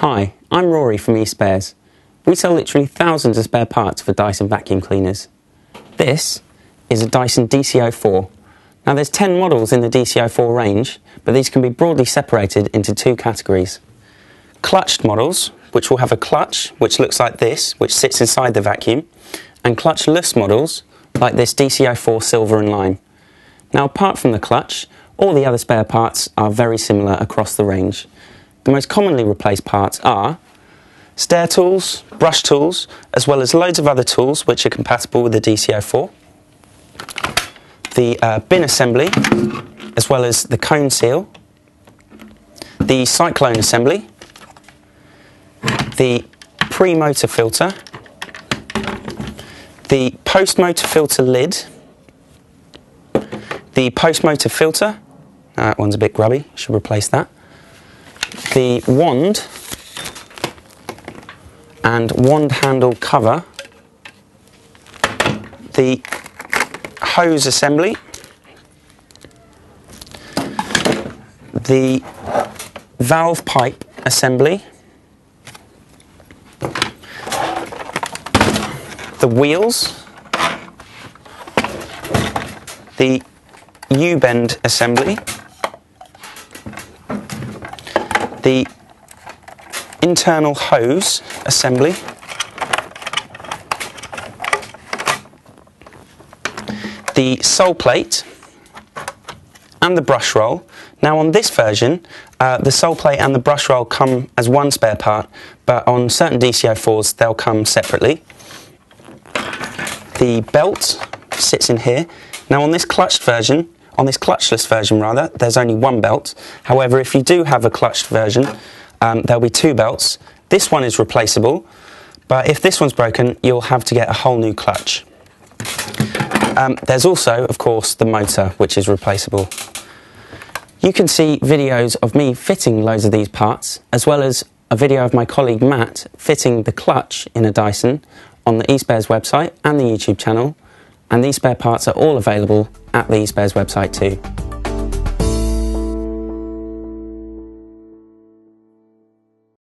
I'm Rory from eSpares. We sell literally thousands of spare parts for Dyson vacuum cleaners. This is a Dyson DC04. Now there's 10 models in the DC04 range, but these can be broadly separated into two categories. Clutched models, which will have a clutch which looks like this, which sits inside the vacuum, and clutchless models like this DC04 Silver and Lime. Now apart from the clutch, all the other spare parts are very similar across the range. The most commonly replaced parts are stair tools, brush tools, as well as loads of other tools which are compatible with the DC04. The uh, bin assembly, as well as the cone seal. The cyclone assembly. The pre-motor filter. The post-motor filter lid. The post-motor filter. That one's a bit grubby, should replace that. The wand and wand handle cover, the hose assembly, the valve pipe assembly, the wheels, the U-bend assembly, the internal hose assembly. The sole plate and the brush roll. Now on this version, uh, the sole plate and the brush roll come as one spare part, but on certain DC04s they'll come separately. The belt sits in here. Now on this clutched version, on this clutchless version rather, there's only one belt. However, if you do have a clutched version, um, there'll be two belts. This one is replaceable, but if this one's broken, you'll have to get a whole new clutch. Um, there's also, of course, the motor, which is replaceable. You can see videos of me fitting loads of these parts, as well as a video of my colleague Matt fitting the clutch in a Dyson on the eSpares website and the YouTube channel, and these spare parts are all available at the eSpares website too.